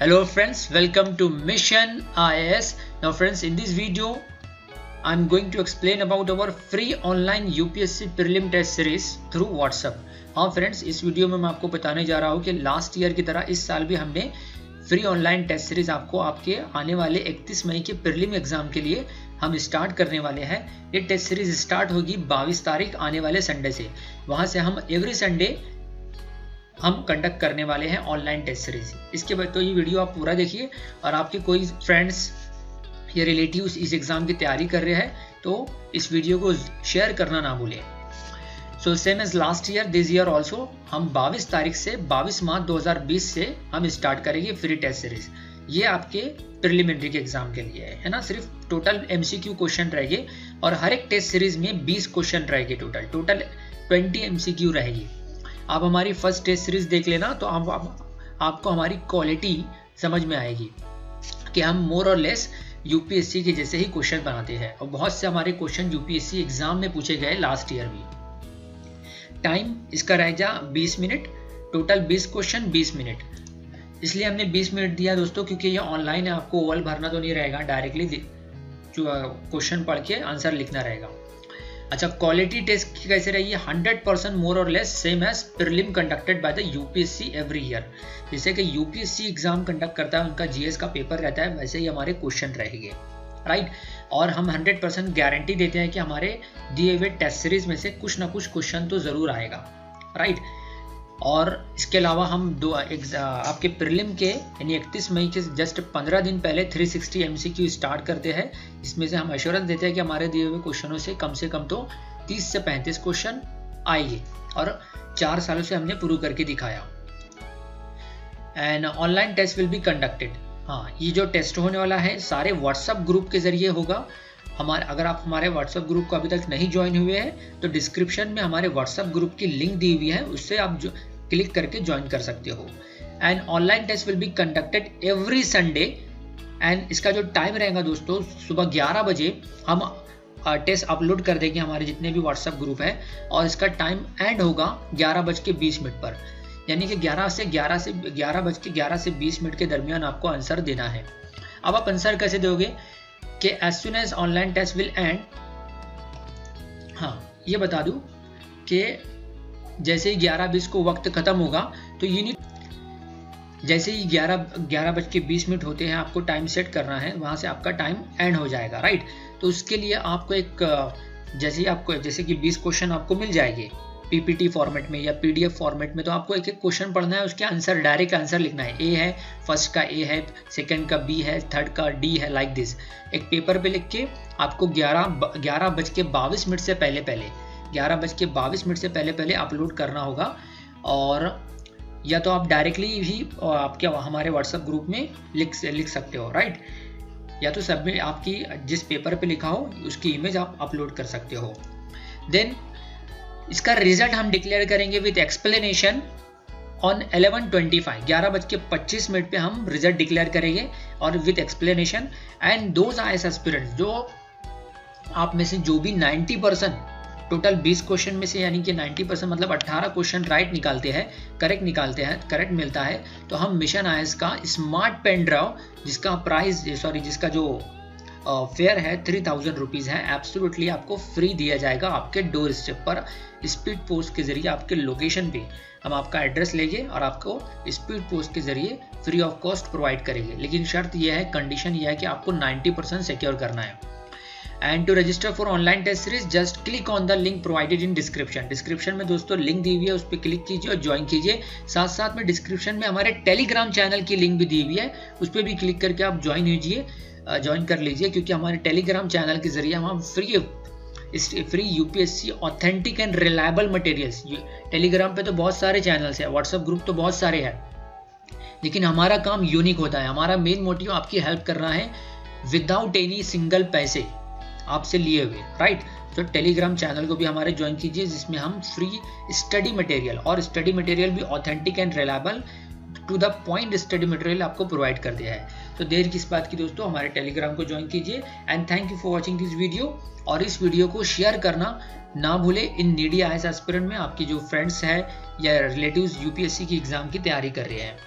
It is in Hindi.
Hello friends, welcome to Mission IAS. Now friends, in this video, I'm going to explain about our free online UPSC prelim test series through WhatsApp. हाँ फ्रेंड्स इस वीडियो में मैं आपको बताने जा रहा हूँ कि लास्ट ईयर की तरह इस साल भी हमने फ्री ऑनलाइन टेस्ट सीरीज़ आपको आपके आने वाले 31 मई के प्रीलिम एग्ज़ाम के लिए हम स्टार्ट करने वाले हैं ये टेस्ट सीरीज़ स्टार्ट होगी 22 तारीख आने वाले संडे से वहाँ से हम एवरी संडे हम कंडक्ट करने वाले हैं ऑनलाइन टेस्ट सीरीज़ इसके बाद तो ये वीडियो आप पूरा देखिए और आपके कोई फ्रेंड्स या रिलेटिव इस एग्ज़ाम की तैयारी कर रहे हैं तो इस वीडियो को शेयर करना ना भूलें। So same as last year this year also हम 22 तारीख से 22 मार्च 2020 से हम स्टार्ट करेंगे फ्री टेस्ट सीरीज़ ये आपके प्रिलिमिनरी के एग्ज़ाम के लिए है ना? सिर्फ़ टोटल एमसीक्यू क्वेश्चन रहेंगे और हर एक टेस्ट सीरीज़ में 20 क्वेश्चन रहेंगे टोटल टोटल 20 एमसीक्यू रहेगी। आप हमारी फ़र्स्ट टेस्ट सीरीज़ देख लेना तो आप, आप, आपको हमारी क्वालिटी समझ में आएगी कि हम मोर और लेस यूपीएससी के जैसे ही क्वेश्चन बनाते हैं। और बहुत से हमारे क्वेश्चन यूपीएससी एग्ज़ाम में पूछे गए लास्ट ईयर भी। टाइम इसका रहेगा 20 मिनट टोटल 20 क्वेश्चन 20 मिनट इसलिए हमने 20 मिनट दिया दोस्तों क्योंकि ये ऑनलाइन है आपको ओवल भरना तो नहीं रहेगा डायरेक्टली क्वेश्चन पढ़ के आंसर लिखना रहेगा। अच्छा क्वालिटी टेस्ट कैसे रही? है हंड्रेड परसेंट मोर और less same as prelim conducted by the UPSC every year जैसे कि यूपीएससी एग्ज़ाम कंडक्ट करता है, उनका जीएस का पेपर रहता है, वैसे ही हमारे क्वेश्चन रहेंगे। राइट और हम 100 परसेंट गारंटी देते हैं कि हमारे दिए हुए टेस्ट सीरीज़ में से कुछ ना कुछ क्वेश्चन तो ज़रूर आएगा। राइट और इसके अलावा हम दो एक, आपके प्रिलिम के यानी 31 मई के जस्ट 15 दिन पहले 360 एमसीक्यू स्टार्ट करते हैं। इसमें से हम एश्योरेंस देते हैं कि हमारे दिए हुए क्वेश्चनों से कम से कम तो 30 से 35 क्वेश्चन आएँगे और चार सालों से हमने प्रूव करके दिखाया। And online test will be conducted हाँ ये जो टेस्ट होने वाला है सारे व्हाट्सएप ग्रुप के ज़रिए होगा। हमारे अगर आप हमारे व्हाट्सएप ग्रुप को अभी तक नहीं ज्वाइन हुए हैं तो डिस्क्रिप्शन में हमारे व्हाट्सएप ग्रुप की लिंक दी हुई है उससे आप क्लिक करके ज्वाइन कर सकते हो। And online test will be conducted every Sunday and इसका जो टाइम रहेगा दोस्तों, सुबह 11 बजे हम टेस्ट अपलोड कर देंगे हमारे जितने भी व्हाट्सएप ग्रुप है। और इसका टाइम एंड होगा ग्यारह बज के बीस मिनट पर। यानी कि 11 से 11 से 11 बज के 11 से 20 मिनट के दरमियान आपको आंसर देना है। अब आप आंसर कैसे दोगे? कि as soon as online test will end हाँ ये बता दूँ कि जैसे ही ग्यारह बीस को वक्त खत्म होगा तो यूनिट जैसे ही ग्यारह ग्यारह बज के बीस मिनट होते हैं, आपको टाइम सेट करना है, वहाँ से आपका टाइम एंड हो जाएगा राइट तो उसके लिए आपको एक, जैसे ही आपको जैसे कि बीस क्वेश्चन आपको मिल जाएँगे पीपीटी फॉर्मेट में या पीडीएफ फॉर्मेट में तो आपको एक एक क्वेश्चन पढ़ना है, उसके आंसर डायरेक्ट आंसर लिखना है ए है फ़र्स्ट का ए है सेकंड का बी है थर्ड का डी है लाइक like दिस एक पेपर पे लिख के आपको ग्यारह ग्यारह बज के बाईस मिनट से पहले पहले ग्यारह बज के बाईस मिनट से पहले पहले अपलोड करना होगा। और या तो आप डायरेक्टली ही आपके, हमारे व्हाट्सएप ग्रुप में लिख लिख सकते हो राइट या तो सब में आपकी, जिस पेपर पे लिखा हो, उसकी इमेज आप अपलोड कर सकते हो। देन इसका रिज़ल्ट हम डिक्लेयर करेंगे विद एक्सप्लेनेशन ऑन 11:25 ग्यारह बज के पच्चीस मिनट पे हम रिज़ल्ट डिक्लेयर करेंगे और with explanation and those I S aspirants जो आप में से जो भी 90 परसेंट टोटल 20 क्वेश्चन में से यानी कि 90 परसेंट मतलब 18 क्वेश्चन राइट निकालते हैं करेक्ट निकालते हैं करेक्ट मिलता है। तो हम मिशन आयस का स्मार्ट पेन ड्राव जिसका प्राइस सॉरी जिसका जो फेयर है थ्री थाउज़ेंड रुपीज़ है एब्सोल्युटली आपको फ्री दिया जाएगा आपके डोर स्टेप पर स्पीड पोस्ट के ज़रिए आपके लोकेशन पे। हम आपका एड्रेस लेंगे और आपको स्पीड पोस्ट के ज़रिए फ्री ऑफ़ कॉस्ट प्रोवाइड करेंगे। लेकिन शर्त यह है कंडीशन यह है कि आपको 90 परसेंट सिक्योर करना है। And to register for online test series just click on the link provided in description description में दोस्तों लिंक दी हुई है, उस पर क्लिक कीजिए और ज्वाइन कीजिए। साथ साथ में डिस्क्रिप्शन में हमारे टेलीग्राम चैनल की लिंक भी दी हुई है, उस पर भी क्लिक करके आप ज्वाइन कीजिए ज्वाइन कर लीजिए, क्योंकि हमारे टेलीग्राम चैनल के ज़रिए हम फ्री इस free UPSC authentic and reliable materials Telegram पे तो बहुत सारे चैनल्स हैं व्हाट्सएप ग्रुप तो बहुत सारे हैं। लेकिन हमारा काम यूनिक होता है, हमारा मेन मोटिव आपकी हेल्प करना है विदाउट एनी सिंगल पैसे। आपसे लिए हुए राइट तो टेलीग्राम चैनल को भी हमारे ज्वाइन कीजिए, जिसमें हम फ्री स्टडी मटेरियल और स्टडी मटेरियल भी authentic and reliable to the point study material आपको प्रोवाइड कर दिया है। तो देर किस बात की दोस्तों? हमारे टेलीग्राम को ज्वाइन कीजिए and thank you for watching this video और इस वीडियो को शेयर करना ना भूले, इन नीडी आई एस में आपके जो फ्रेंड्स हैं या रिलेटिव्स यूपीएससी की एग्ज़ाम की तैयारी कर रहे हैं।